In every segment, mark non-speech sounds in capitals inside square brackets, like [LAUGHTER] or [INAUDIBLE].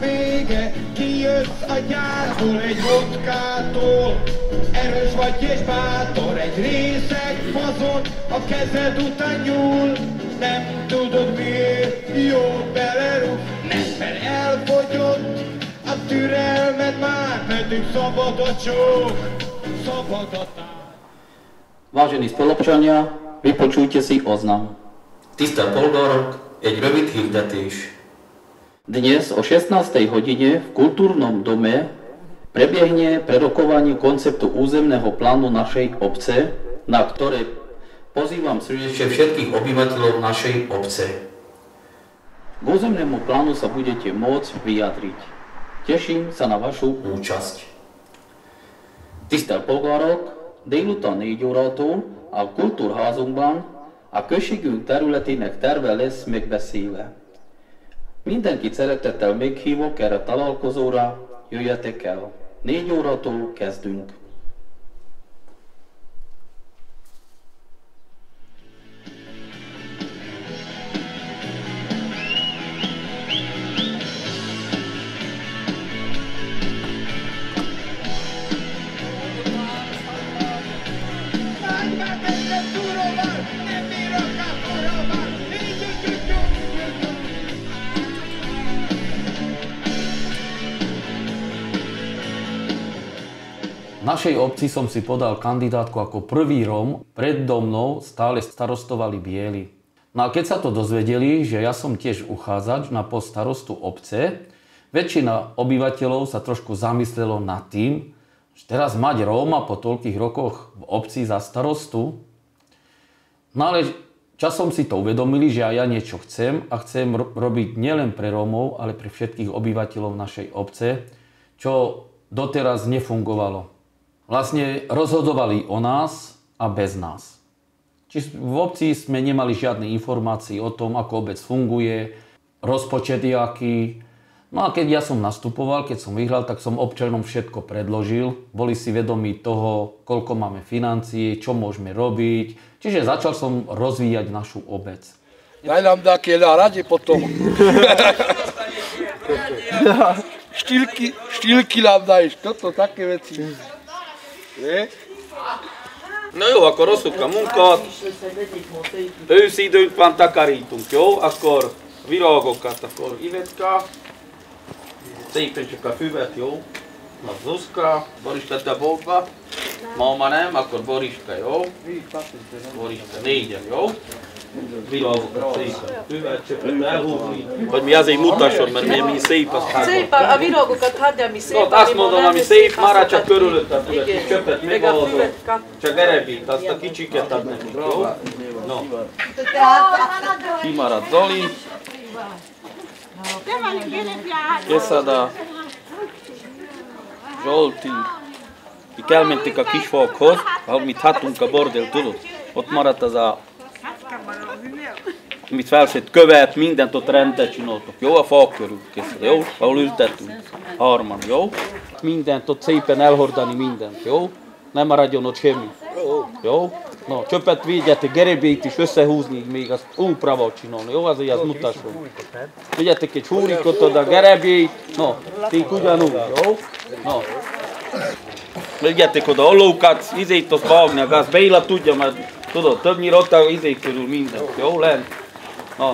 vége, kijössz a gyárból egy vodkától. Erős vagy és bátor, egy részeg fazon, a kezed után nyúl. Nem tudod miért, jó belerúg, nem mert elfogyott a türelmed már, pedig szabad a csók, szabad a tár. Vážení spolupčania, vypočujte si oznam. Tisztelt polgárok, egy rövid hirdetés. Dnes o 16. hodine v kultúrnom dome prebiehne prerokovanie konceptu územného plánu našej obce, na ktoré pozývam srdečne všetkých obyvateľov našej obce. K územnému plánu sa budete môcť vyjadriť. Teším sa na vašu Účasť. Tisztelt polgárok, délután 4 órától a Kultúrházunkban a községünk területének terve lesz megbeszélve. Mindenkit szeretettel meghívok erre találkozóra, jöjjetek el. 4 órától kezdünk. Našej obci som si podal kandidátku ako prvý Rom. Predo mnou stále starostovali bieli. No a keď sa to dozvedeli, že ja som tiež uchádzač na post starostu obce, väčšina obyvateľov sa trošku zamyslelo nad tým, že teraz mať Róma po toľkých rokoch v obci za starostu. No ale časom si to uvedomili, že aj ja niečo chcem a chcem ro- robiť nielen pre Rómov, ale pre všetkých obyvateľov našej obce, čo doteraz nefungovalo. Vlastne rozhodovali o nás a bez nás. Či v obci sme nemali žiadne informácie o tom, ako obec funguje, rozpočet je aký. No a keď ja som nastupoval, keď som vyhral, tak som občanom všetko predložil. Boli si vedomí toho, koľko máme financií, čo môžeme robiť. Čiže začal som rozvíjať našu obec. Daj nám také na rade potom. [LAUGHS] štýlky, štýlky nám daješ, toto, také veci. No jó, akkor osszuk a munkát. Őszi időt van, takarítunk, jó? Akkor virágokat, akkor Ivetka. Szépen csak a füvet, jó? Na Zuzka, Boris tette a boltba. Mama nem, akkor Boriska, jó? Boriska, négyen, jó? Virágokat szépen, elhúzni. Hogy mi azért mutasson, mert mi, mi szép az Szép, a, a virágokat hagyja, ami szép. No, azt ami mondom, ami szép, már azt csak hagyja. körülötte tudod, kis csöpet Meg a megalazol. füvet kap. Csak erebít, azt a kicsiket ad nekik, jó? No. Kimarad Zoli. Keszada. Zsolti. Így elmentek a kisfalkhoz, ahol mit hattunk a bordel, tudod? Ott maradt az a amit felszett követ, mindent ott rendet csináltok, jó? A fa körül készül, jó? Ahol ültettünk, harman, jó? Mindent ott szépen elhordani mindent, jó? Nem maradjon ott semmi, jó? No, csöpet vigyetek, gerebét is összehúzni, még azt úpraval csinálni, jó? Azért az mutasson. Vigyetek egy húrikot oda, gerebét, no, ti ugyanúgy, jó? No. Vigyetek oda ollókat, izét ott vágni a gáz, Béla tudja, mert tudod, többnyire ott a izé körül mindent, jó? Lent. No.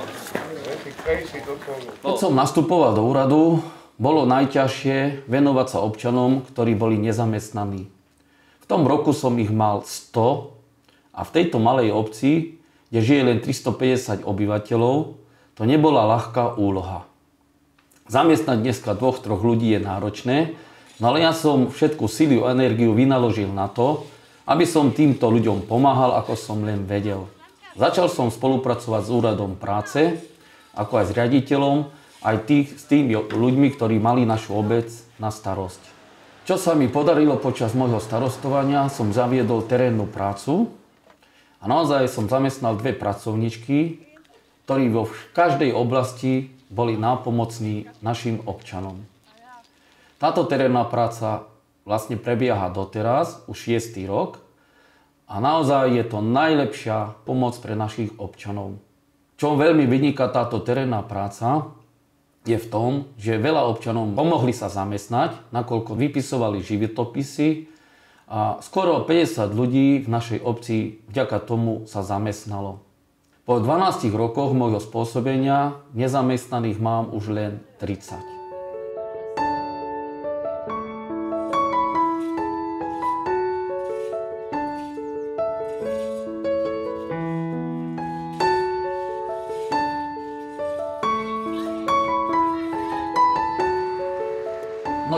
Keď som nastupoval do úradu, bolo najťažšie venovať sa občanom, ktorí boli nezamestnaní. V tom roku som ich mal 100 a v tejto malej obci, kde žije len 350 obyvateľov, to nebola ľahká úloha. Zamestnať dneska dvoch, troch ľudí je náročné, no ale ja som všetku sílu a energiu vynaložil na to, aby som týmto ľuďom pomáhal, ako som len vedel. Začal som spolupracovať s úradom práce, ako aj s riaditeľom, aj tých, s tými ľuďmi, ktorí mali našu obec na starosť. Čo sa mi podarilo počas môjho starostovania, som zaviedol terénnu prácu a naozaj som zamestnal dve pracovničky, ktorí vo každej oblasti boli nápomocní našim občanom. Táto terénna práca vlastne prebieha doteraz, už 6. rok a naozaj je to najlepšia pomoc pre našich občanov. Čo veľmi vyniká táto terénna práca, je v tom, že veľa občanom pomohli sa zamestnať, nakoľko vypisovali životopisy a skoro 50 ľudí v našej obci vďaka tomu sa zamestnalo. Po 12 rokoch môjho spôsobenia nezamestnaných mám už len 30.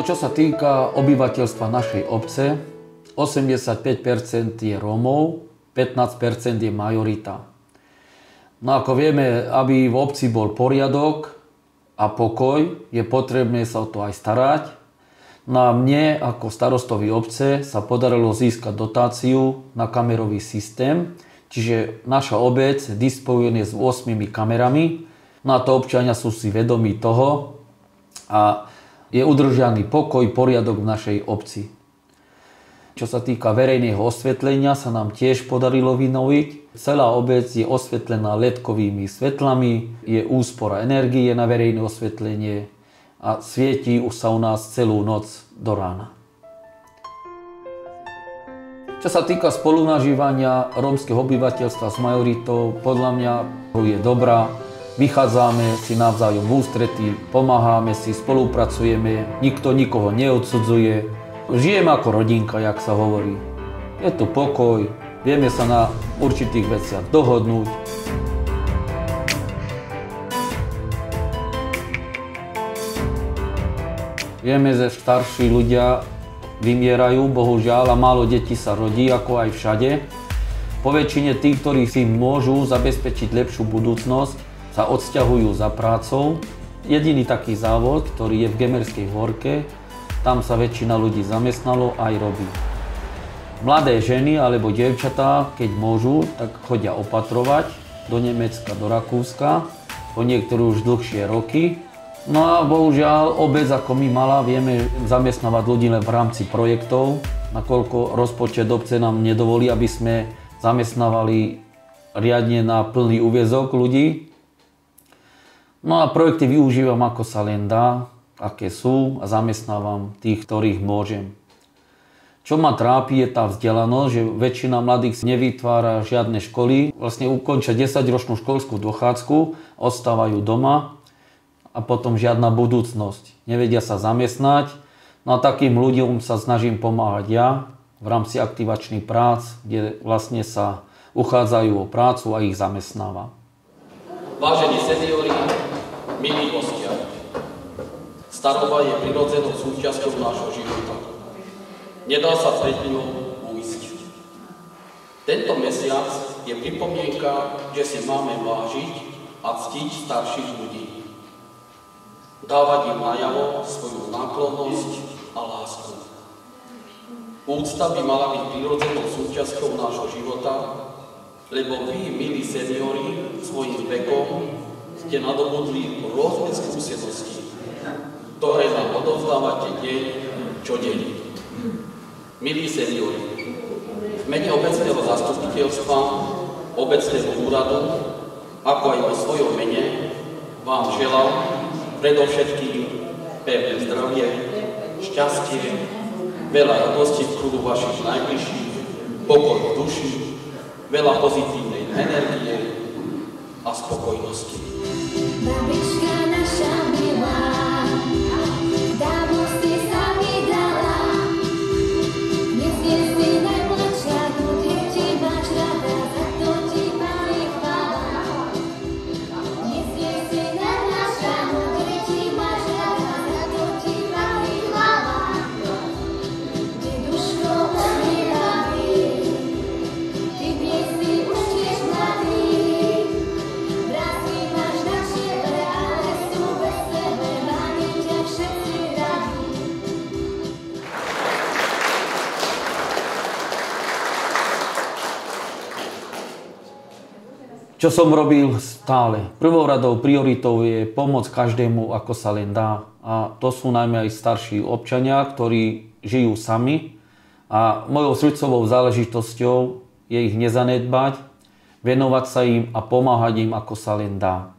čo sa týka obyvateľstva našej obce, 85% je Rómov, 15% je majorita. No ako vieme, aby v obci bol poriadok a pokoj, je potrebné sa o to aj starať. No mne ako starostovi obce sa podarilo získať dotáciu na kamerový systém, čiže naša obec disponuje s 8 kamerami, no to občania sú si vedomí toho a je udržaný pokoj, poriadok v našej obci. Čo sa týka verejného osvetlenia, sa nám tiež podarilo vynoviť. Celá obec je osvetlená ledkovými svetlami, je úspora energie na verejné osvetlenie a svietí sa u nás celú noc do rána. Čo sa týka spolunažívania rómskeho obyvateľstva s majoritou, podľa mňa je dobrá. Vychádzame si navzájom v ústretí, pomáhame si, spolupracujeme, nikto nikoho neodsudzuje, Žijem ako rodinka, jak sa hovorí. Je tu pokoj, vieme sa na určitých veciach dohodnúť. Vieme, že starší ľudia vymierajú, bohužiaľ, a málo detí sa rodí, ako aj všade. Po väčšine tých, ktorí si môžu zabezpečiť lepšiu budúcnosť, sa odsťahujú za prácou. Jediný taký závod, ktorý je v Gemerskej horke, tam sa väčšina ľudí zamestnalo aj robí. Mladé ženy alebo dievčatá, keď môžu, tak chodia opatrovať do Nemecka, do Rakúska, po niektoré už dlhšie roky. No a bohužiaľ obec ako my mala, vieme zamestnávať ľudí len v rámci projektov, nakoľko rozpočet obce nám nedovolí, aby sme zamestnávali riadne na plný úvezok ľudí. No a projekty využívam ako sa len dá, aké sú a zamestnávam tých, ktorých môžem. Čo ma trápi je tá vzdelanosť, že väčšina mladých si nevytvára žiadne školy, vlastne ukončia 10-ročnú školskú dochádzku, ostávajú doma a potom žiadna budúcnosť. Nevedia sa zamestnať, no a takým ľuďom sa snažím pomáhať ja v rámci aktivačných prác, kde vlastne sa uchádzajú o prácu a ich zamestnáva. Vážení seniori, milí hostia, Staroba je prirodzenou súčasťou nášho života. Nedá sa pred ňou uísť. Tento mesiac je pripomienka, že si máme vážiť a ctiť starších ľudí. Dávať im najavo svoju náklonnosť a lásku. Úcta by mala byť prirodzenou súčasťou nášho života, lebo vy, milí seniori, svojim vekom ste nadobudli rôzne skúsenosti ktoré nám odovzdávate deň čo deň. Milí seniori, v mene obecného zastupiteľstva, obecného úradu, ako aj vo svojom mene, vám želám predovšetkým pevné zdravie, šťastie, veľa radosti v kruhu vašich najbližších, pokoj v duši, veľa pozitívnej energie a spokojnosti. Babička Čo som robil stále? Prvou radou prioritou je pomoc každému, ako sa len dá. A to sú najmä aj starší občania, ktorí žijú sami. A mojou srdcovou záležitosťou je ich nezanedbať, venovať sa im a pomáhať im, ako sa len dá.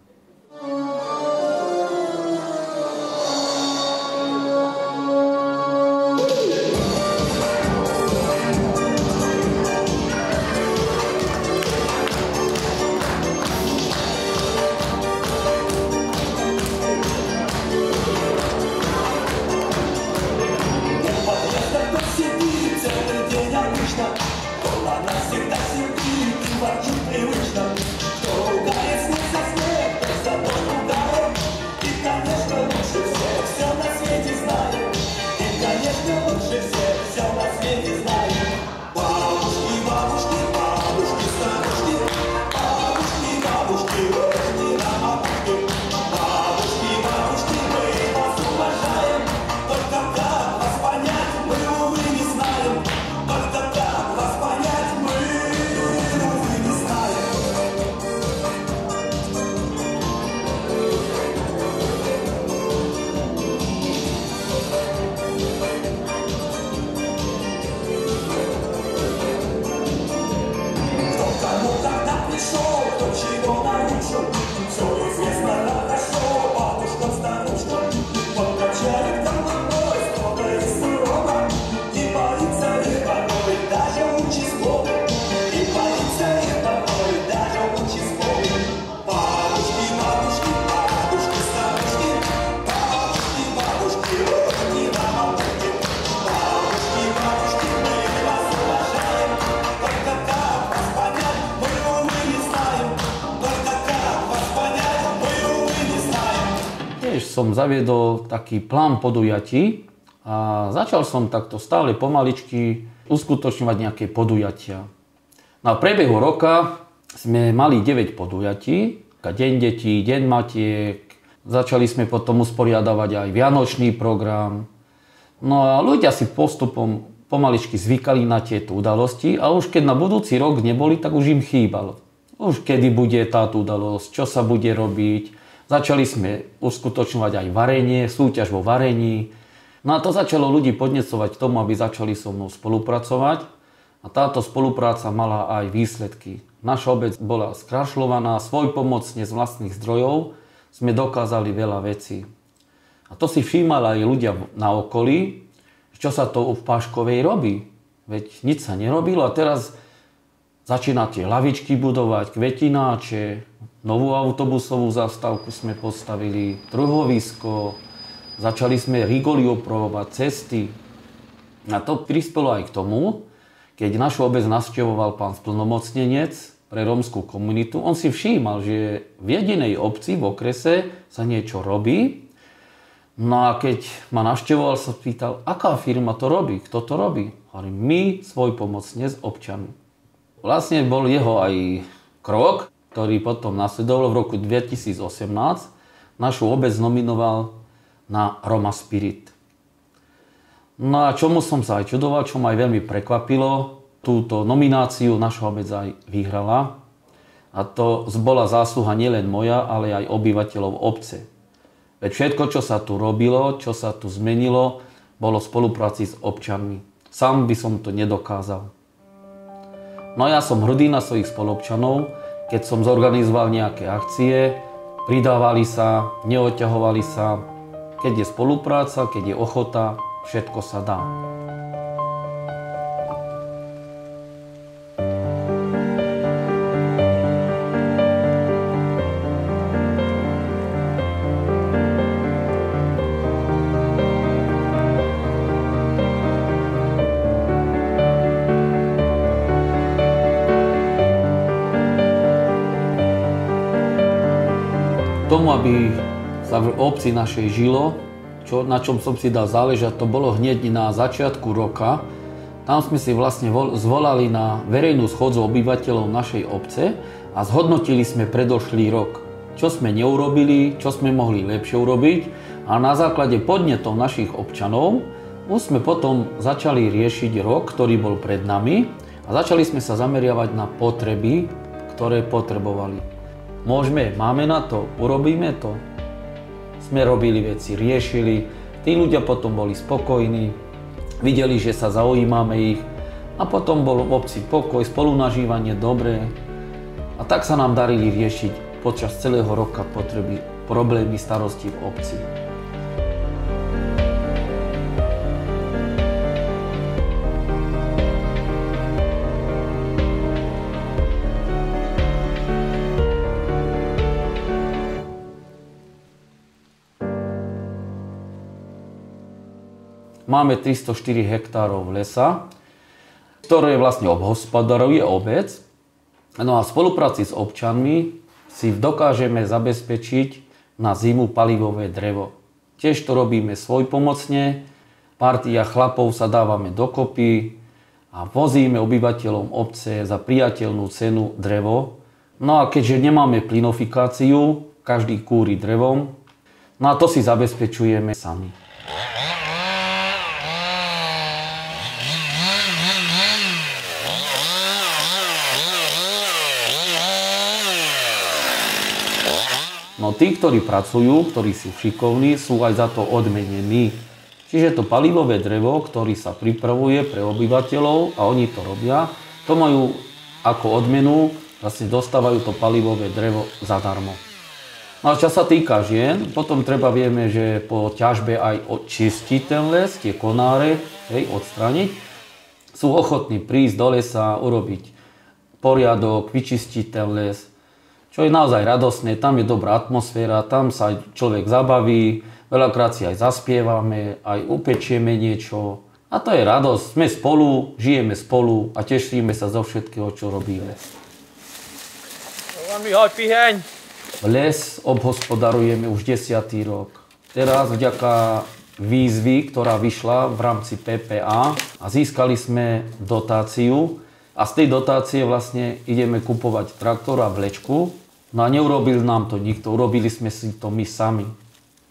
Som zaviedol taký plán podujatí a začal som takto stále pomaličky uskutočňovať nejaké podujatia. Na prebehu roka sme mali 9 podujatí, Deň detí, Deň matiek, začali sme potom usporiadavať aj Vianočný program. No a ľudia si postupom pomaličky zvykali na tieto udalosti a už keď na budúci rok neboli, tak už im chýbalo. Už kedy bude táto udalosť, čo sa bude robiť. Začali sme uskutočňovať aj varenie, súťaž vo varení, No a to začalo ľudí podnecovať k tomu, aby začali so mnou spolupracovať. A táto spolupráca mala aj výsledky. Naša obec bola skrašľovaná, svojpomocne z vlastných zdrojov sme dokázali veľa vecí. A to si všímali aj ľudia na okolí, čo sa to v Páškovej robí. Veď nič sa nerobilo a teraz začína tie lavičky budovať, kvetináče, novú autobusovú zastávku sme postavili, trhovisko, Začali sme rigoli opravovať cesty. A to prispelo aj k tomu, keď našu obec navštevoval pán splnomocnenec pre rómskú komunitu, on si všímal, že v jedinej obci v okrese sa niečo robí. No a keď ma navštevoval, sa pýtal, aká firma to robí, kto to robí. Hovorím, my, svoj pomocne s občanmi. Vlastne bol jeho aj krok, ktorý potom nasledoval v roku 2018. Našu obec nominoval na Roma Spirit. No a čomu som sa aj čudoval, čo ma aj veľmi prekvapilo, túto nomináciu naša obec aj vyhrala. A to bola zásluha nielen moja, ale aj obyvateľov obce. Veď všetko, čo sa tu robilo, čo sa tu zmenilo, bolo v spolupráci s občanmi. Sám by som to nedokázal. No ja som hrdý na svojich spolupčanov, keď som zorganizoval nejaké akcie, pridávali sa, neoťahovali sa, keď je spolupráca, keď je ochota, všetko sa dá. Tomu, aby sa v obci našej žilo, čo, na čom som si dal záležať, to bolo hneď na začiatku roka. Tam sme si vlastne zvolali na verejnú schodzu obyvateľov našej obce a zhodnotili sme predošlý rok. Čo sme neurobili, čo sme mohli lepšie urobiť a na základe podnetov našich občanov už sme potom začali riešiť rok, ktorý bol pred nami a začali sme sa zameriavať na potreby, ktoré potrebovali. Môžeme, máme na to, urobíme to sme robili veci, riešili. Tí ľudia potom boli spokojní, videli, že sa zaujímame ich a potom bol v obci pokoj, spolunažívanie dobré. A tak sa nám darili riešiť počas celého roka potreby, problémy, starosti v obci. Máme 304 hektárov lesa, ktoré vlastne obhospodaruje obec. No a v spolupráci s občanmi si dokážeme zabezpečiť na zimu palivové drevo. Tiež to robíme svojpomocne, partia chlapov sa dávame dokopy a vozíme obyvateľom obce za priateľnú cenu drevo. No a keďže nemáme plinofikáciu, každý kúri drevom, no a to si zabezpečujeme sami. No tí, ktorí pracujú, ktorí sú šikovní, sú aj za to odmenení. Čiže to palivové drevo, ktorý sa pripravuje pre obyvateľov a oni to robia, to majú ako odmenu, vlastne dostávajú to palivové drevo zadarmo. No a čo sa týka žien, potom treba vieme, že po ťažbe aj očistiť ten les, tie konáre, hej, odstraniť. Sú ochotní prísť do lesa, urobiť poriadok, vyčistiť ten les, čo je naozaj radosné, tam je dobrá atmosféra, tam sa aj človek zabaví, veľakrát si aj zaspievame, aj upečieme niečo. A to je radosť, sme spolu, žijeme spolu a tešíme sa zo všetkého, čo robíme. Les obhospodarujeme už desiatý rok. teraz vďaka výzvy, ktorá vyšla v rámci PPA a získali sme dotáciu a z tej dotácie vlastne ideme kupovať traktor a vlečku. No a neurobil nám to nikto, urobili sme si to my sami,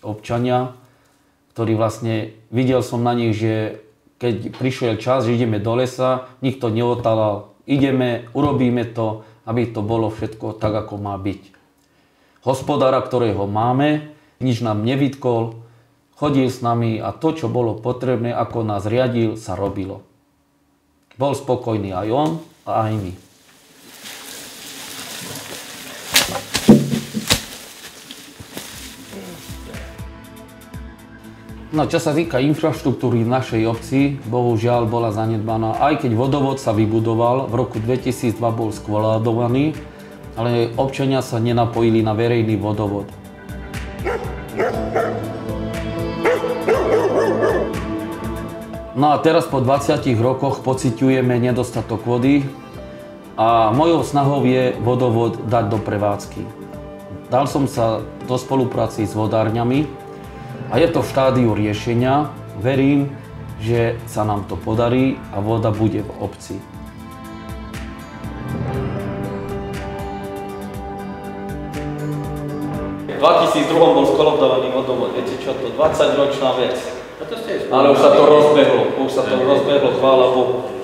občania, ktorí vlastne, videl som na nich, že keď prišiel čas, že ideme do lesa, nikto neotalal, ideme, urobíme to, aby to bolo všetko tak, ako má byť. Hospodára, ktorého máme, nič nám nevytkol, chodil s nami a to, čo bolo potrebné, ako nás riadil, sa robilo. Bol spokojný aj on a aj my. No čo sa týka infraštruktúry v našej obci, bohužiaľ bola zanedbaná, aj keď vodovod sa vybudoval, v roku 2002 bol skvoládovaný, ale občania sa nenapojili na verejný vodovod. No a teraz po 20 rokoch pociťujeme nedostatok vody a mojou snahou je vodovod dať do prevádzky. Dal som sa do spolupráci s vodárňami, a je to v štádiu riešenia. Verím, že sa nám to podarí a voda bude v obci. V 2002 bol skolobdovaný vodovod, viete čo to, 20 ročná vec. Ale už sa to rozbehlo, už sa to rozbehlo, chvála Bohu.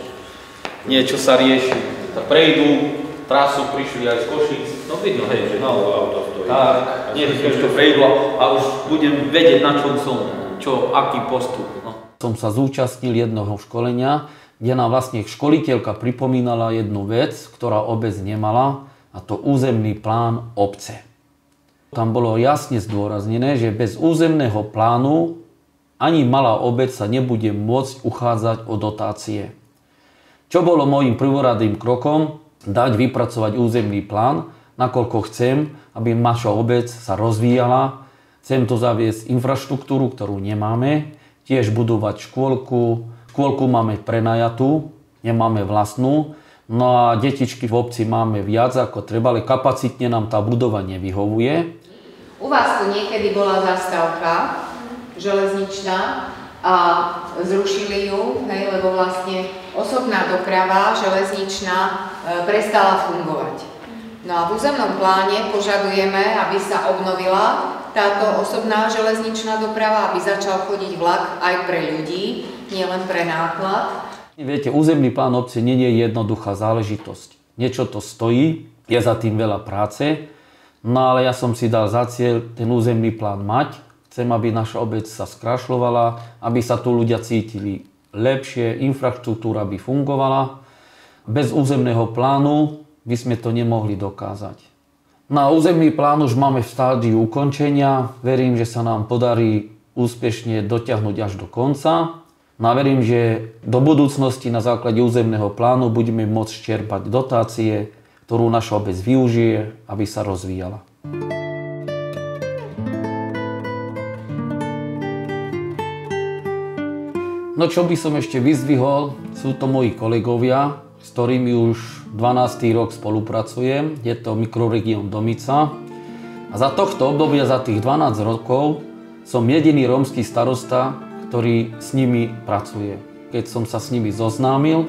Niečo sa rieši. Tak prejdú, trasu prišli aj z Košic. No vidno, hej, že no, auto tak, nech to prejdu a už budem vedieť, na čom som, čo, aký postup. No. Som sa zúčastnil jednoho školenia, kde nám vlastne školiteľka pripomínala jednu vec, ktorá obec nemala, a to územný plán obce. Tam bolo jasne zdôraznené, že bez územného plánu ani malá obec sa nebude môcť uchádzať o dotácie. Čo bolo môjim prvoradým krokom? Dať vypracovať územný plán, nakoľko chcem, aby naša obec sa rozvíjala. Chcem tu zaviesť infraštruktúru, ktorú nemáme, tiež budovať škôlku. Škôlku máme prenajatú, nemáme vlastnú. No a detičky v obci máme viac ako treba, ale kapacitne nám tá budova nevyhovuje. U vás tu niekedy bola zastávka železničná a zrušili ju, hej, lebo vlastne osobná doprava železničná e, prestala fungovať. No a v územnom pláne požadujeme, aby sa obnovila táto osobná železničná doprava, aby začal chodiť vlak aj pre ľudí, nielen pre náklad. Viete, územný plán obce nie je jednoduchá záležitosť. Niečo to stojí, je za tým veľa práce, no ale ja som si dal za cieľ ten územný plán mať. Chcem, aby naša obec sa skrašľovala, aby sa tu ľudia cítili lepšie, infraštruktúra by fungovala. Bez územného plánu by sme to nemohli dokázať. Na územný plán už máme v stádiu ukončenia. Verím, že sa nám podarí úspešne dotiahnuť až do konca. No a verím, že do budúcnosti na základe územného plánu budeme môcť čerpať dotácie, ktorú naša obec využije, aby sa rozvíjala. No čo by som ešte vyzdvihol, sú to moji kolegovia, s ktorými už 12. rok spolupracujem. Je to mikroregión Domica. A za tohto obdobia, za tých 12 rokov, som jediný rómsky starosta, ktorý s nimi pracuje. Keď som sa s nimi zoznámil,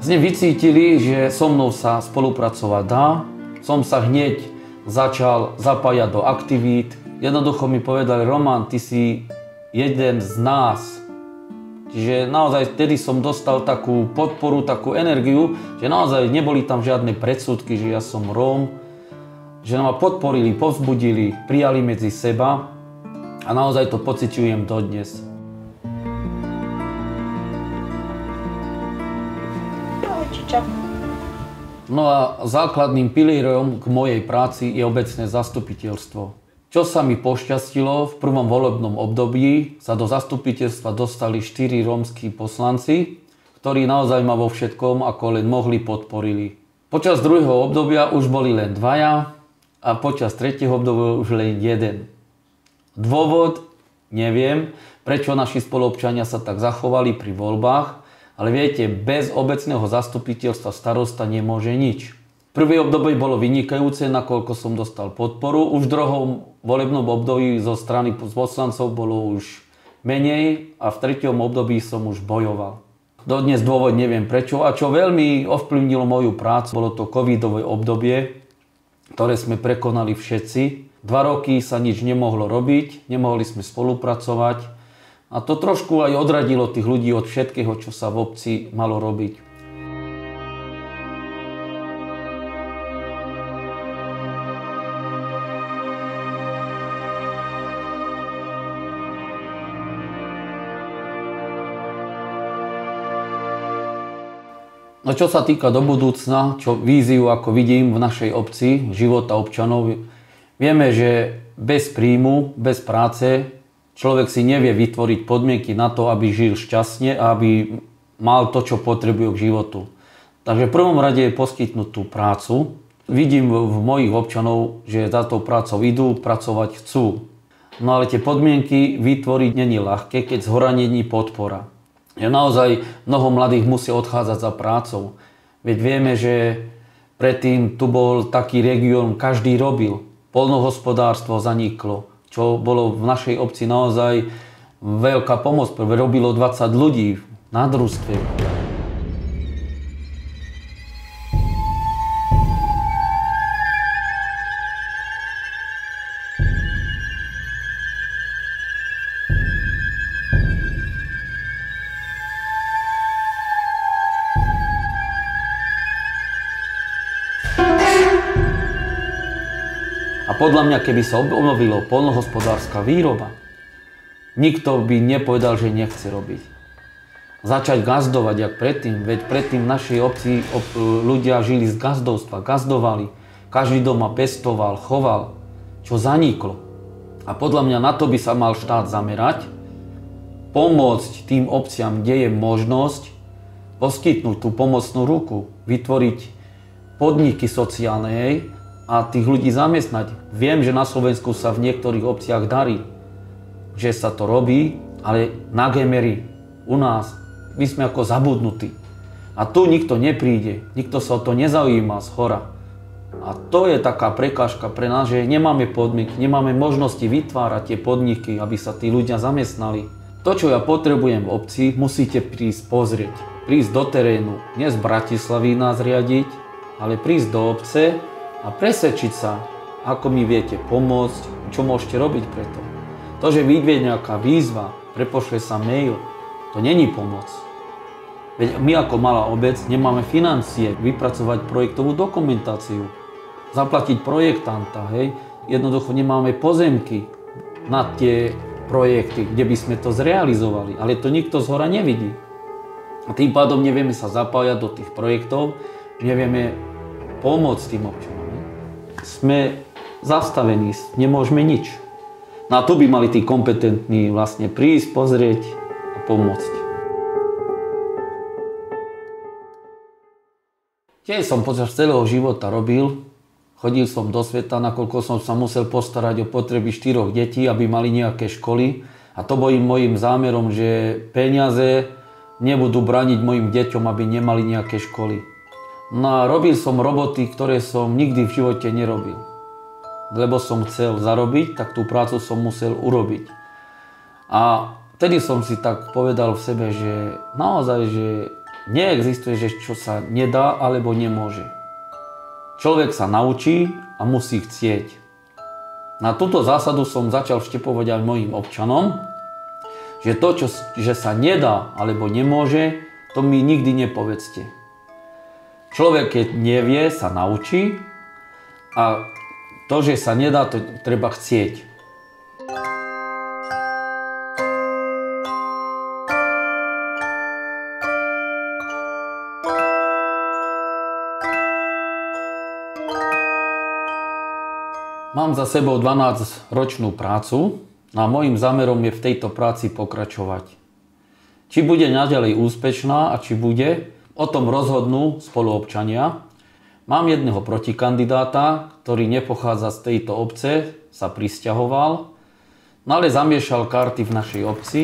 z ne vycítili, že so mnou sa spolupracovať dá. Som sa hneď začal zapájať do aktivít. Jednoducho mi povedali, Roman, ty si jeden z nás, Čiže naozaj vtedy som dostal takú podporu, takú energiu, že naozaj neboli tam žiadne predsudky, že ja som Róm, že ma podporili, povzbudili, prijali medzi seba a naozaj to pociťujem dodnes. No a základným pilierom k mojej práci je obecné zastupiteľstvo. Čo sa mi pošťastilo, v prvom volebnom období sa do zastupiteľstva dostali štyri rómsky poslanci, ktorí naozaj ma vo všetkom, ako len mohli, podporili. Počas druhého obdobia už boli len dvaja a počas tretieho obdobia už len jeden. Dôvod neviem, prečo naši spolupčania sa tak zachovali pri voľbách, ale viete, bez obecného zastupiteľstva starosta nemôže nič. Prvé obdobie bolo vynikajúce, nakoľko som dostal podporu. Už v druhom volebnom období zo strany poslancov bolo už menej a v treťom období som už bojoval. Dodnes dôvod neviem prečo a čo veľmi ovplyvnilo moju prácu, bolo to covidové obdobie, ktoré sme prekonali všetci. Dva roky sa nič nemohlo robiť, nemohli sme spolupracovať a to trošku aj odradilo tých ľudí od všetkého, čo sa v obci malo robiť. No čo sa týka do budúcna, čo víziu ako vidím v našej obci, života občanov, vieme, že bez príjmu, bez práce človek si nevie vytvoriť podmienky na to, aby žil šťastne a aby mal to, čo potrebuje k životu. Takže v prvom rade je poskytnúť tú prácu. Vidím v mojich občanov, že za tou prácou idú, pracovať chcú. No ale tie podmienky vytvoriť není ľahké, keď zhora není podpora že naozaj mnoho mladých musí odchádzať za prácou. Veď vieme, že predtým tu bol taký región, každý robil. Polnohospodárstvo zaniklo, čo bolo v našej obci naozaj veľká pomoc. Robilo 20 ľudí na družstve. Podľa mňa, keby sa obnovilo polnohospodárska výroba, nikto by nepovedal, že nechce robiť. Začať gazdovať, jak predtým, veď predtým v našej obci ob, ľudia žili z gazdovstva, gazdovali, každý doma pestoval, choval, čo zaniklo. A podľa mňa na to by sa mal štát zamerať, pomôcť tým obciam, kde je možnosť, poskytnúť tú pomocnú ruku, vytvoriť podniky sociálne, a tých ľudí zamestnať. Viem, že na Slovensku sa v niektorých obciach darí, že sa to robí, ale na Gemery, u nás, my sme ako zabudnutí. A tu nikto nepríde, nikto sa o to nezaujíma z hora. A to je taká prekážka pre nás, že nemáme podmienky, nemáme možnosti vytvárať tie podniky, aby sa tí ľudia zamestnali. To, čo ja potrebujem v obci, musíte prísť pozrieť. Prísť do terénu, nie z Bratislavy nás riadiť, ale prísť do obce a presvedčiť sa, ako mi viete pomôcť, čo môžete robiť preto. To, že vyjde nejaká výzva, prepošle sa mail, to není pomoc. Veď my ako malá obec nemáme financie vypracovať projektovú dokumentáciu, zaplatiť projektanta, hej. Jednoducho nemáme pozemky na tie projekty, kde by sme to zrealizovali, ale to nikto z hora nevidí. A tým pádom nevieme sa zapájať do tých projektov, nevieme pomôcť tým občanom sme zastavení, nemôžeme nič. Na to by mali tí kompetentní vlastne prísť, pozrieť a pomôcť. Tiež som počas celého života robil, chodil som do sveta, nakoľko som sa musel postarať o potreby štyroch detí, aby mali nejaké školy. A to bol mojim zámerom, že peniaze nebudú braniť mojim deťom, aby nemali nejaké školy. No a robil som roboty, ktoré som nikdy v živote nerobil. Lebo som chcel zarobiť, tak tú prácu som musel urobiť. A vtedy som si tak povedal v sebe, že naozaj, že neexistuje, že čo sa nedá alebo nemôže. Človek sa naučí a musí chcieť. Na túto zásadu som začal vštepovať aj mojim občanom, že to, čo, že sa nedá alebo nemôže, to mi nikdy nepovedzte. Človek, keď nevie, sa naučí a to, že sa nedá, to treba chcieť. Mám za sebou 12-ročnú prácu a môjim zámerom je v tejto práci pokračovať. Či bude naďalej úspešná a či bude, O tom rozhodnú spoluobčania. Mám jedného protikandidáta, ktorý nepochádza z tejto obce, sa pristahoval, no ale zamiešal karty v našej obci.